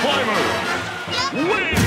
climber, win.